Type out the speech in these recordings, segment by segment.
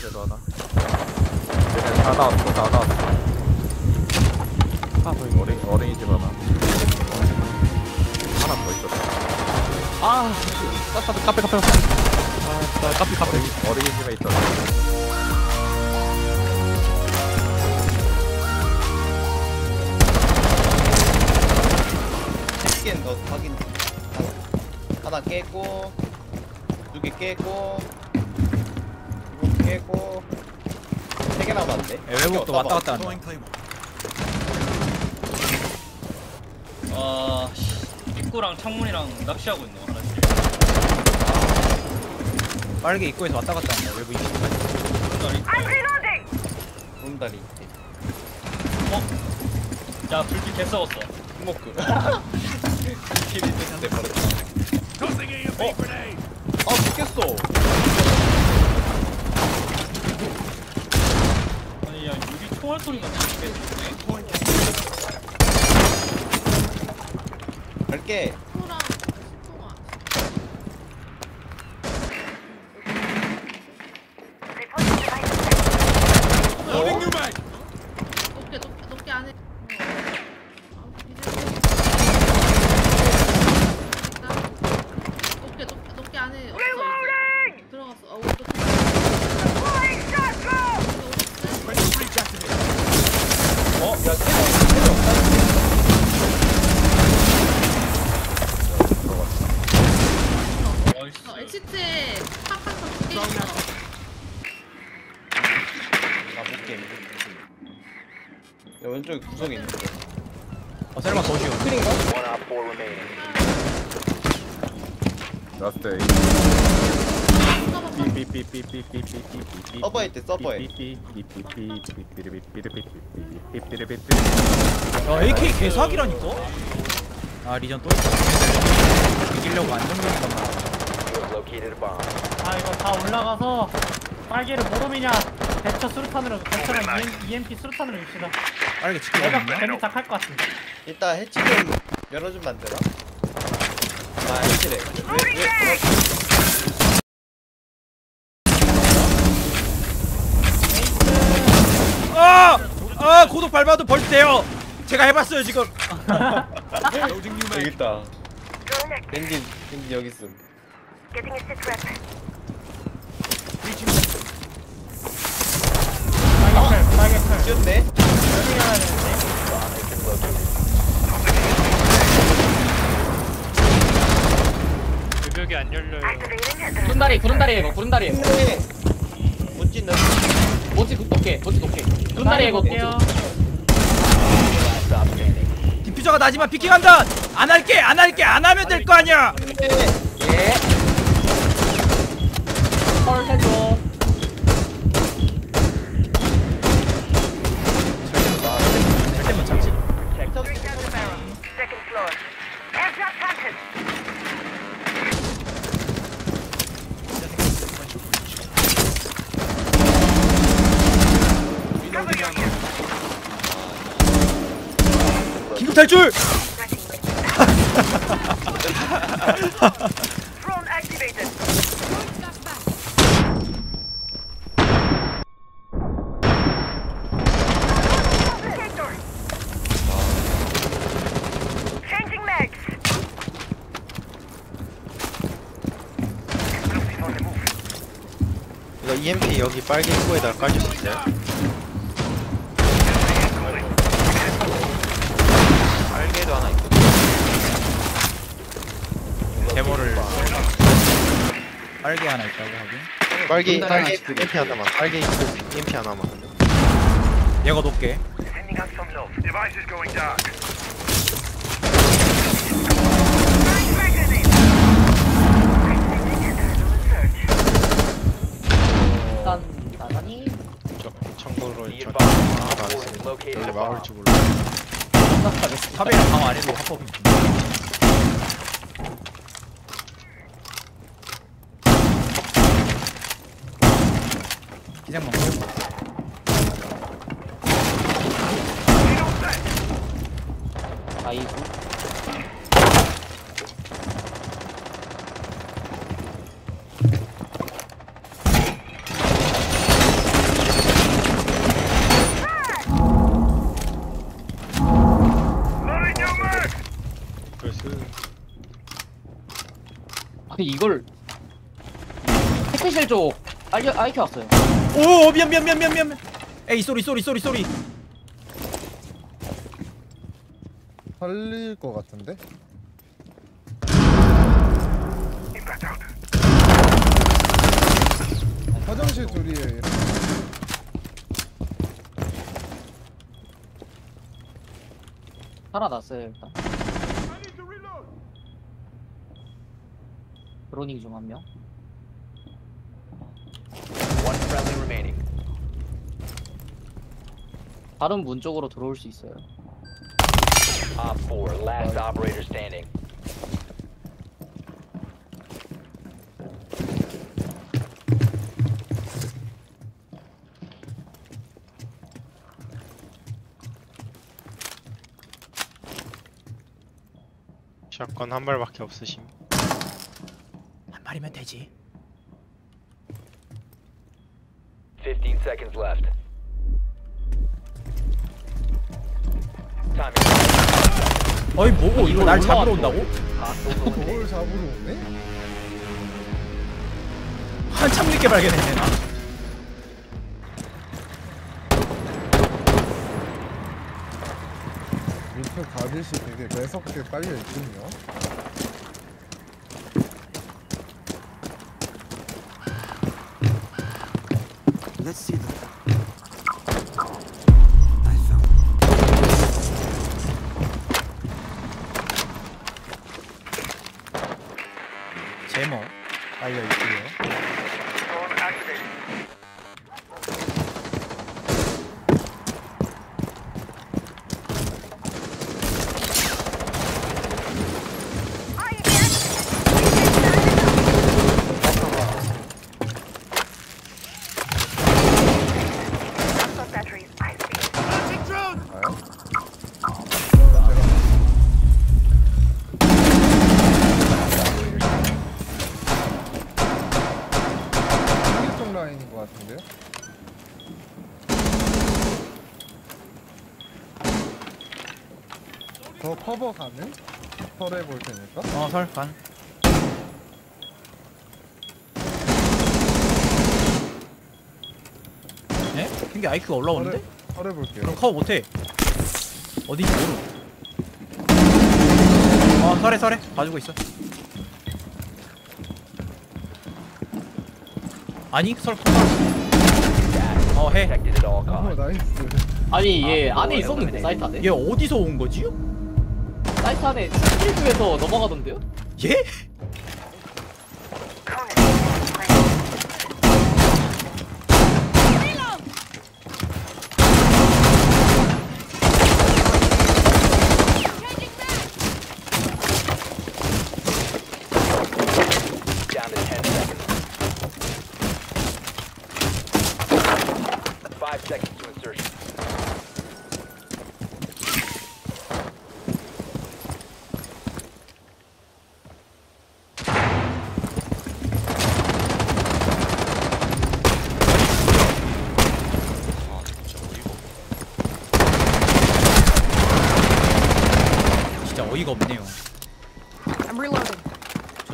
집에도 하나. 얘네 다 나왔어, 다 나왔어. 아, 저기 어린, 어린이 집 하나. 하나 더 있었다. 아, 땄다, 카페, 카페. 아, 나 카페, 카페. 어린, 어린이 집에 있었다. 치킨 너 확인 하나 깨고 두 개 깨고 깨고 세 개 남았는데 예, 외국도 왔다 갔다 한다. 아, 씨. 입구랑 창문이랑 낚시하고 있네, 하나씩. 빠르게 입구에서 왔다 갔다 한다. 외부 입구. 구름다리 어? 야, 불빛 개 썩었어. 스모크 킬이 됐을 때 버렸다 어? 아 죽겠어 아니, 야, 여기 총알 소리가 나게 갈게 왼쪽에 구석에 있는데. 아, 설마 거기요. 크린가? 라스트 서버에 있대, 서버에. 야, AK 개사기라니까? 아, 리전 또 있다. 이기려고 안 정리했단 말이야. 아, 이거 다 올라가서 빨개를 모르미냐. 대처 수류탄으로 대처랑 EMP 수류탄으로 밉시다 빠르게 지키고 내가? 데미 딱할것 같습니다 이따 해치 좀 열어주면 안 되나? 아 해치래 왜, 왜, 아! 아, 고독 밟아도 벌떼요. 제가 해봤어요 지금. 여기 있다 엔진 엔진 여기 있음 안 열려요. 구름다리 구름다리 구름다리 네못 모찌 모찌 구름다리 볼게요 디퓨저가 나지만 피킹한다. 안 할게, 안 할게, 안 하면 될 거 아니야. 예헐 해줘 긴급 탈출. 이거 EMP 여기 빨개 입구에다 깔줄 수 있어요? 빨개도 하나 있고 데모를 빨개 하나 있다고 하긴. 빨개 빨개. EMP 하나만 빨개 EMP 하나만 얘가 높게. 일단 나가니 저 참고로 저 하나도 안 했으니까 원래 막을 줄 몰라 카베랑 방 아래도 합법이. 기장 429 아니 이걸 택배실 쪽 알려 아이켜 왔어요. 오 미안 미안 미안 미안 미안. 에이 쏘리 쏘리 쏘리 쏘리. 살릴 것 같은데? 화장실 둘이에요. 살아났어요 일단. 브로닝 중 한 명. One friendly remaining. 다른 문 쪽으로 들어올 수 있어요. Op 4, last operator standing. 샷건 한 발밖에 없으심. 한 발이면 되지 15 seconds left. 어이 뭐고 이거 날 잡으러 온다고? 뭘 잡으러 오네? 한참 늦게 발견했네 나 밑에 가듯이 되게 매섭게 깔려 있군요. 제모 커버 가는? 설해 볼 테니까. 어 설 간 에? 근데 아이큐가 올라오는데? 설해 볼게요. 그럼 커버 못해 어디지 모르 어 설해 설해 봐주고 있어 아니 설 커버 어해 Protected at all 어. 나이스. 아니 얘 안에 있었는데 사이트 안에. 얘 어디서 온 거지? 사이트 안에 스킬에서 넘어가던데요? 얘?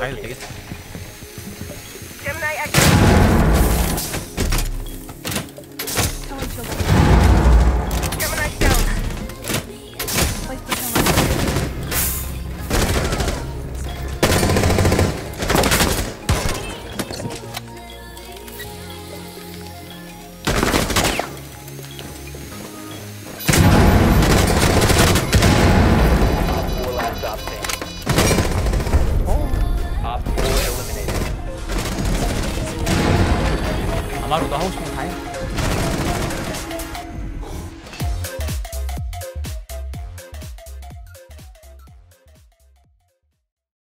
너도 하고